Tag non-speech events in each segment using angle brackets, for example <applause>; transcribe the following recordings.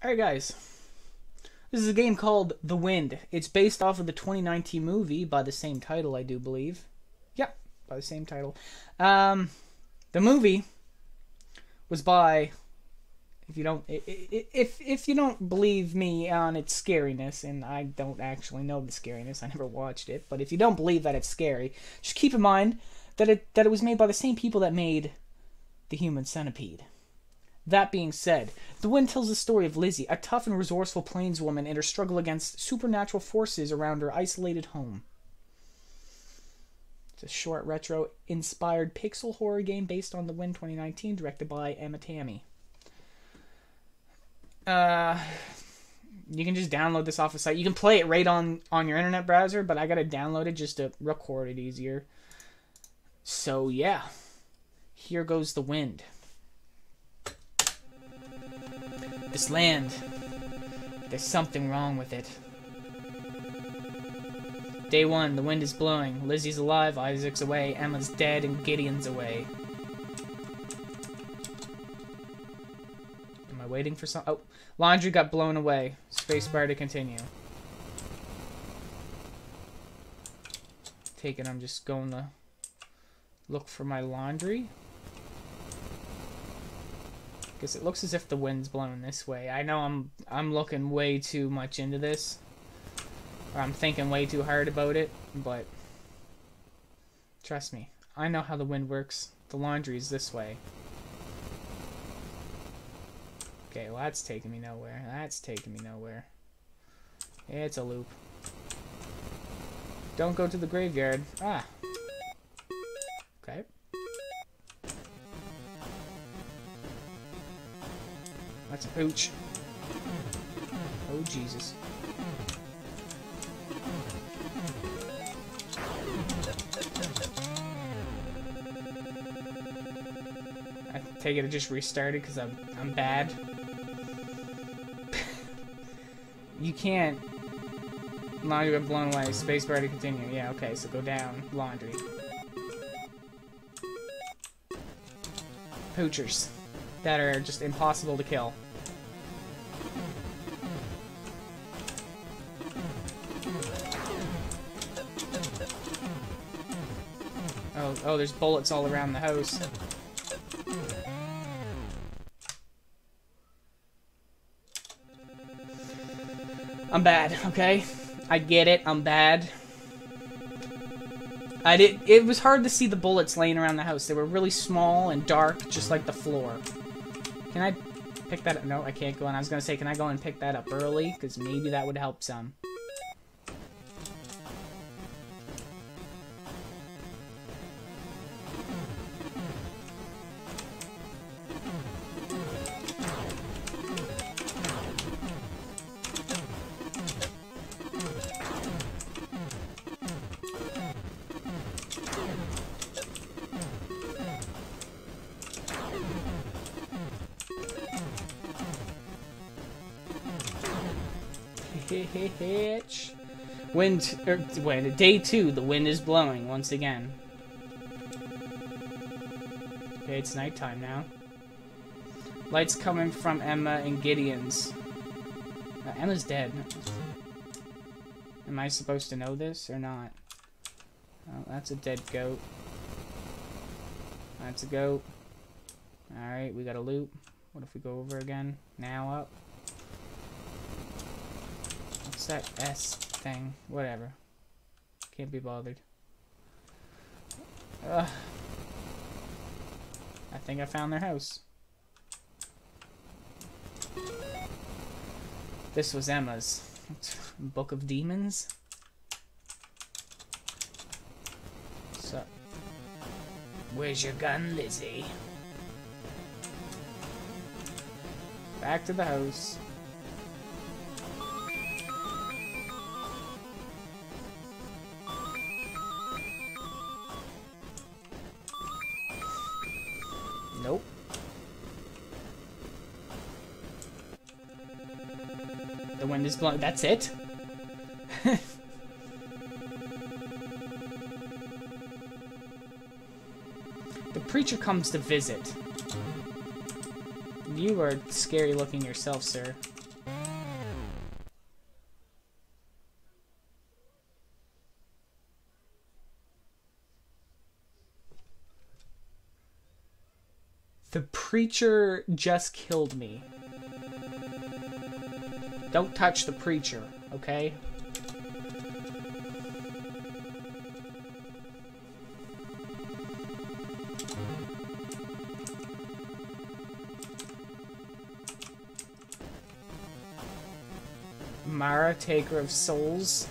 Alright, guys. This is a game called The Wind. It's based off of the 2019 movie by the same title, I do believe. Yeah, by the same title. Um, the movie was by. If you don't, if if you don't believe me on its scariness, and I don't actually know the scariness, I never watched it. But if you don't believe that it's scary, just keep in mind that it that it was made by the same people that made the Human Centipede. That being said, The Wind tells the story of Lizzie, a tough and resourceful plainswoman, and her struggle against supernatural forces around her isolated home. It's a short retro inspired pixel horror game based on The Wind 2019, directed by Emma Tammi. Uh, you can just download this off the site. You can play it right on on your internet browser, but I gotta download it just to record it easier. So yeah, here goes the wind. This land, there's something wrong with it. Day one, the wind is blowing. Lizzie's alive, Isaac's away, Emma's dead, and Gideon's away. Am I waiting for some? Oh, laundry got blown away. Spacebar to continue. Take it, I'm just going to look for my laundry. Because it looks as if the wind's blowing this way. I know I'm I'm looking way too much into this. Or I'm thinking way too hard about it, but trust me, I know how the wind works. The laundry is this way. Okay, well that's taking me nowhere. That's taking me nowhere. It's a loop. Don't go to the graveyard. Ah. That's a. Oh, Jesus. I take it I just restarted because I'm, I'm bad. <laughs> you can't... Laundry got blown away. Spacebar to continue. Yeah, okay, so go down. Laundry. Poochers that are just impossible to kill. Oh, oh, there's bullets all around the house. I'm bad, okay? I get it, I'm bad. I did. It was hard to see the bullets laying around the house. They were really small and dark, just like the floor. Can I pick that up? No, I can't go on. I was gonna say, can I go and pick that up early? Because maybe that would help some. Wind, er, wait, day two, the wind is blowing once again. Okay, it's nighttime now. Lights coming from Emma and Gideon's. Uh, Emma's dead. Am I supposed to know this or not? Oh, that's a dead goat. That's a goat. Alright, we got a loop. What if we go over again? Now up that S thing? Whatever. Can't be bothered. Ugh. I think I found their house. This was Emma's. <laughs> Book of Demons? So, where's your gun, Lizzie? Back to the house. the wind is blowing. That's it? <laughs> the preacher comes to visit. You are scary looking yourself, sir. The preacher just killed me. Don't touch the preacher, okay? Mara, Taker of Souls.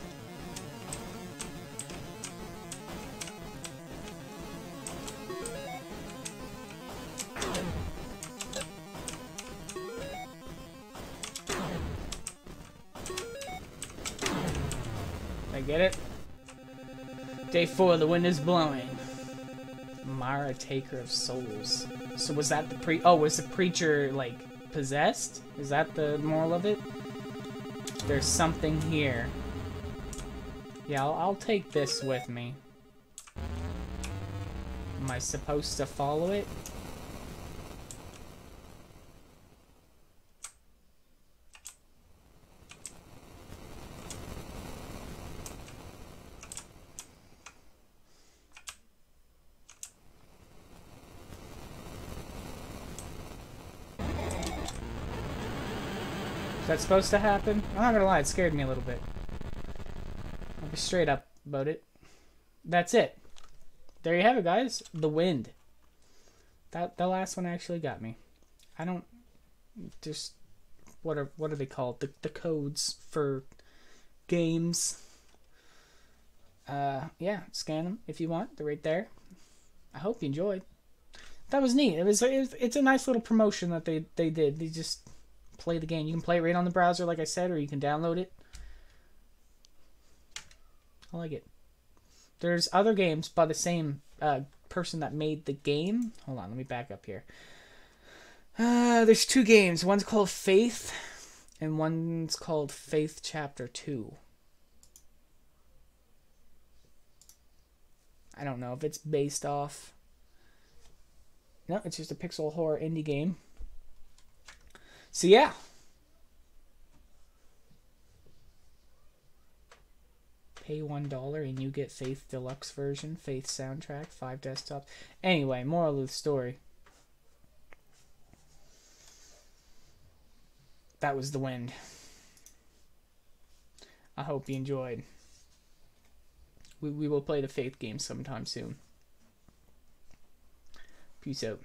I get it. Day four, the wind is blowing. Mara, Taker of Souls. So was that the pre- Oh, was the preacher, like, possessed? Is that the moral of it? There's something here. Yeah, I'll, I'll take this with me. Am I supposed to follow it? That supposed to happen? I'm not gonna lie, it scared me a little bit. I'll be straight up about it. That's it. There you have it, guys. The wind. That the last one actually got me. I don't just what are what are they called? The the codes for games. Uh, yeah, scan them if you want. They're right there. I hope you enjoyed. That was neat. It was, it was it's a nice little promotion that they they did. They just play the game. You can play it right on the browser, like I said, or you can download it. I like it. There's other games by the same uh, person that made the game. Hold on, let me back up here. Uh, there's two games. One's called Faith, and one's called Faith Chapter 2. I don't know if it's based off. No, it's just a pixel horror indie game. So yeah. Pay one dollar and you get Faith Deluxe version, Faith soundtrack, five desktops. Anyway, moral of the story. That was the wind. I hope you enjoyed. We, we will play the Faith game sometime soon. Peace out.